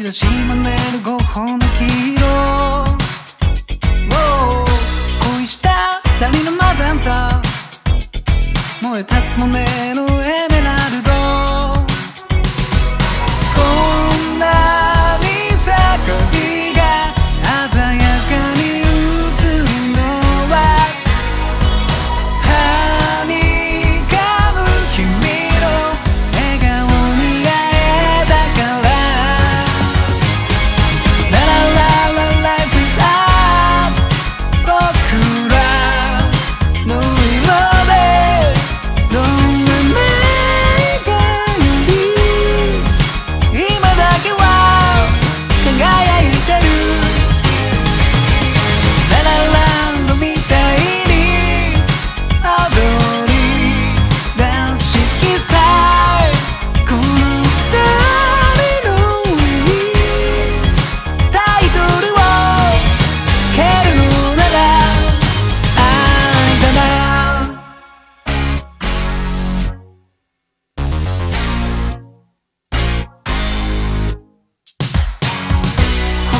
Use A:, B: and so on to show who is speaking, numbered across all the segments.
A: 兆しまねる五本の黄色。恋したダリのマザンタ。燃えたつもね。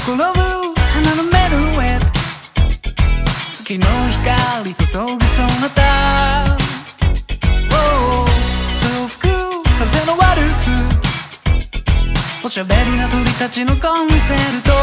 A: 転ぶ花のメルウェ月の光注ぐそなたそう吹く風のワルツおしゃべりな鳥たちのコンセルト